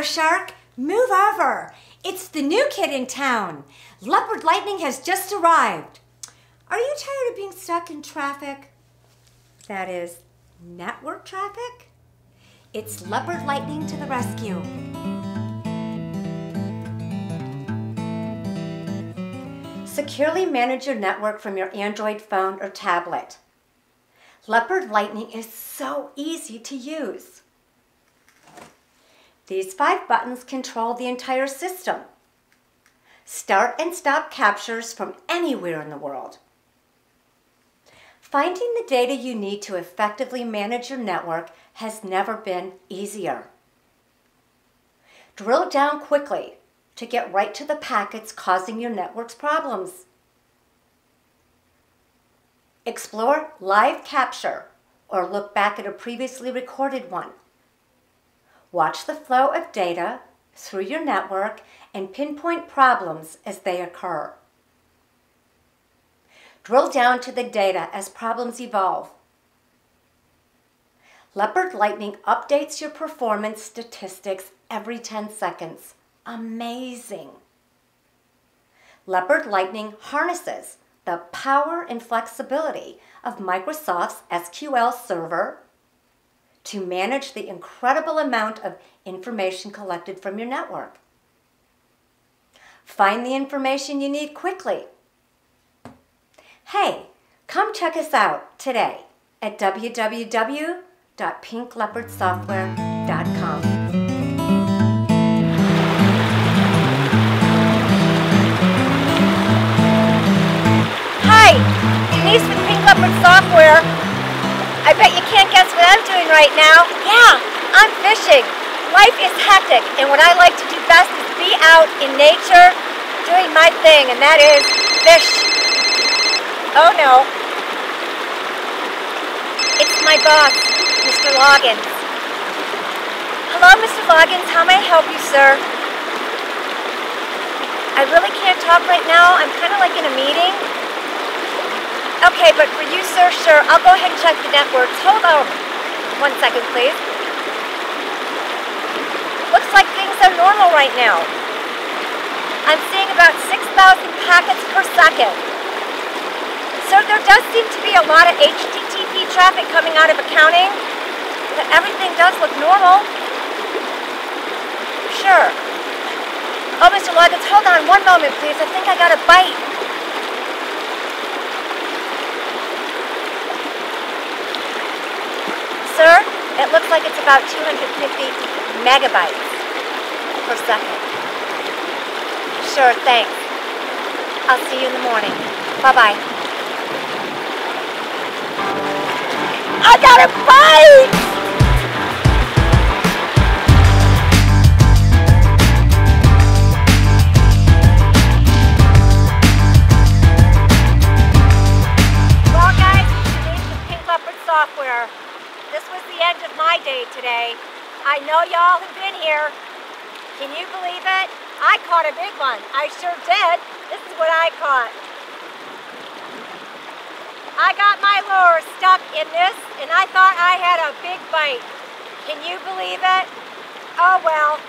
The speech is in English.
Wireshark. Move over. It's the new kid in town. Leopard Lightning has just arrived. Are you tired of being stuck in traffic? That is, network traffic? It's Leopard Lightning to the rescue. Securely manage your network from your Android phone or tablet. Leopard Lightning is so easy to use. These five buttons control the entire system. Start and stop captures from anywhere in the world. Finding the data you need to effectively manage your network has never been easier. Drill down quickly to get right to the packets causing your network's problems. Explore live capture or look back at a previously recorded one. Watch the flow of data through your network and pinpoint problems as they occur. Drill down to the data as problems evolve. Leopard Lightning updates your performance statistics every 10 seconds. Amazing! Leopard Lightning harnesses the power and flexibility of Microsoft's SQL Server to manage the incredible amount of information collected from your network. Find the information you need quickly. Hey, come check us out today at www.pinkleopardsoftware.com. Hi, Denise with Pink Leopard Software. I bet you can't guess what I'm doing right now. Yeah, I'm fishing. Life is hectic, and what I like to do best is be out in nature doing my thing, and that is fish. Oh no. It's my boss, Mr. Loggins. Hello, Mr. Loggins. How may I help you, sir? I really can't talk right now. I'm kind of like in a meeting. Okay, but for you, sir, sure. I'll go ahead and check the networks. Hold on one second, please. Looks like things are normal right now. I'm seeing about 6,000 packets per second. So there does seem to be a lot of HTTP traffic coming out of accounting, but everything does look normal. Sure. Oh, Mr. Loggins, hold on one moment, please. I think I got a bite. Sir, looks like it's about 250 megabytes per second. Sure, thanks. I'll see you in the morning. Bye-bye. I got a bite! My day today. I know y'all have been here. Can you believe it? I caught a big one. I sure did. This is what I caught. I got my lure stuck in this and I thought I had a big bite. Can you believe it? Oh well,